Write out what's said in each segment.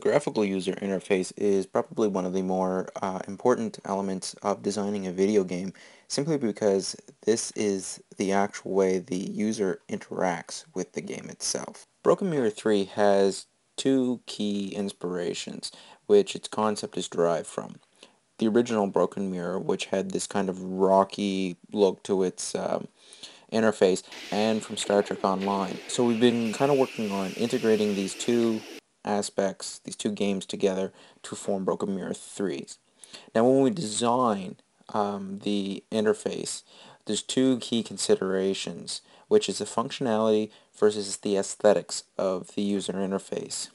graphical user interface is probably one of the more uh, important elements of designing a video game simply because this is the actual way the user interacts with the game itself. Broken Mirror 3 has two key inspirations which its concept is derived from. The original Broken Mirror which had this kind of rocky look to its um, interface and from Star Trek Online. So we've been kind of working on integrating these two aspects, these two games together to form Broken Mirror 3s. Now when we design um, the interface, there's two key considerations, which is the functionality versus the aesthetics of the user interface.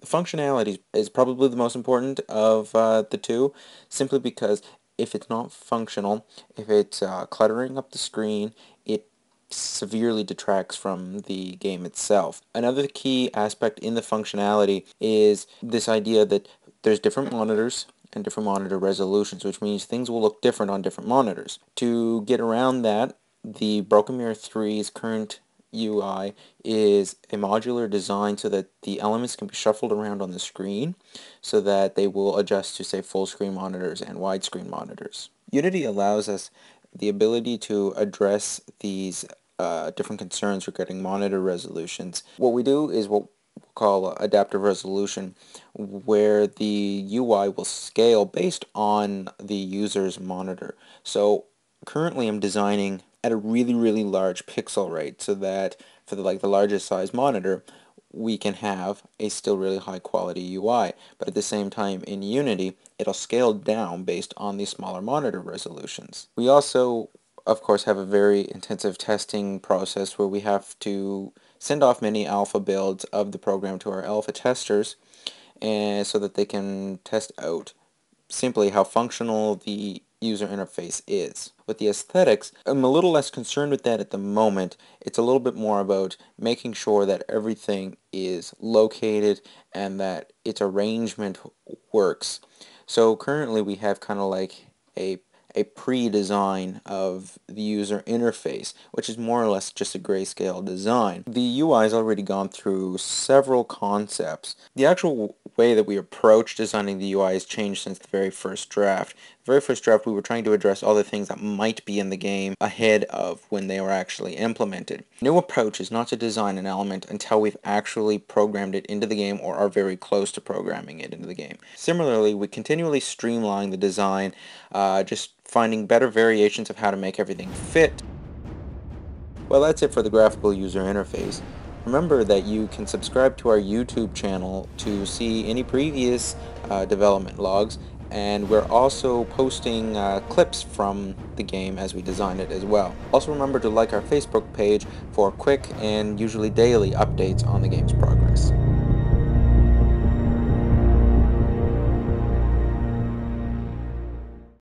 The functionality is probably the most important of uh, the two, simply because if it's not functional, if it's uh, cluttering up the screen, it severely detracts from the game itself. Another key aspect in the functionality is this idea that there's different monitors and different monitor resolutions, which means things will look different on different monitors. To get around that, the Broken Mirror 3's current UI is a modular design so that the elements can be shuffled around on the screen so that they will adjust to say full screen monitors and widescreen monitors. Unity allows us the ability to address these uh, different concerns regarding monitor resolutions. What we do is what we call adaptive resolution where the UI will scale based on the user's monitor. So currently I'm designing at a really really large pixel rate so that for the like the largest size monitor we can have a still really high quality UI but at the same time in Unity it'll scale down based on the smaller monitor resolutions. We also of course, have a very intensive testing process where we have to send off many alpha builds of the program to our alpha testers and so that they can test out simply how functional the user interface is. With the aesthetics, I'm a little less concerned with that at the moment. It's a little bit more about making sure that everything is located and that its arrangement works. So currently we have kind of like a a pre-design of the user interface, which is more or less just a grayscale design. The UI has already gone through several concepts. The actual way that we approach designing the UI has changed since the very first draft. The very first draft we were trying to address all the things that might be in the game ahead of when they were actually implemented. New approach is not to design an element until we've actually programmed it into the game or are very close to programming it into the game. Similarly, we continually streamline the design, uh, just finding better variations of how to make everything fit. Well, that's it for the graphical user interface. Remember that you can subscribe to our YouTube channel to see any previous uh, development logs and we're also posting uh, clips from the game as we design it as well. Also remember to like our Facebook page for quick and usually daily updates on the game's progress.